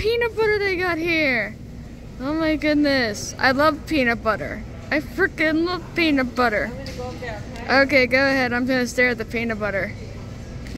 Peanut butter they got here. Oh my goodness. I love peanut butter. I freaking love peanut butter. Go there, okay? Okay, go ahead. I'm gonna stare at the peanut butter.